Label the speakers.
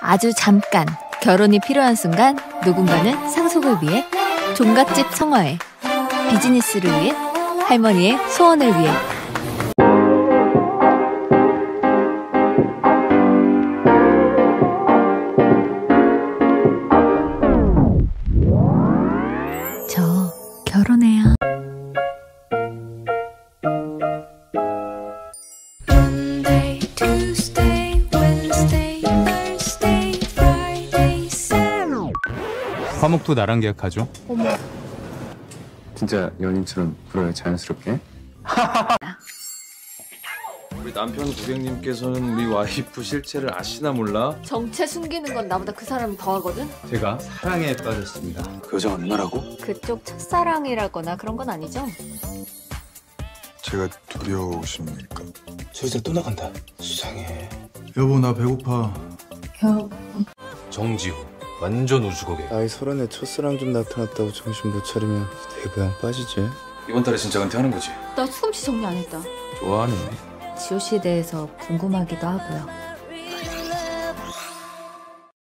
Speaker 1: 아주 잠깐 결혼이 필요한 순간 누군가는 상속을 위해 종갓집 성화에 비즈니스를 위해 할머니의 소원을 위해
Speaker 2: 화목도 나랑 계약하죠.
Speaker 3: 진짜 연인처럼 불어요 자연스럽게
Speaker 4: 우리 남편 고객님께서는 우리 와이프 실체를 아시나 몰라?
Speaker 1: 정체 숨기는 건 나보다 그 사람이 더 하거든?
Speaker 2: 제가 사랑에 빠졌습니다.
Speaker 4: 그 여자가 누나라고?
Speaker 1: 그쪽 첫사랑이라거나 그런 건 아니죠?
Speaker 5: 제가 두려우십니까?
Speaker 6: 저 여자 또 나간다. 수상해.
Speaker 5: 여보 나 배고파
Speaker 6: 정지호. 완전 우주고개.
Speaker 3: 나이 서른에 첫사랑 좀 나타났다고 정신 못 차리면 대부양 빠지지
Speaker 4: 이번 달에 진짜 은퇴하는 거지?
Speaker 1: 나 수금씨 정리 안 했다.
Speaker 4: 좋아하네.
Speaker 1: 지호 씨에 대해서 궁금하기도 하고요.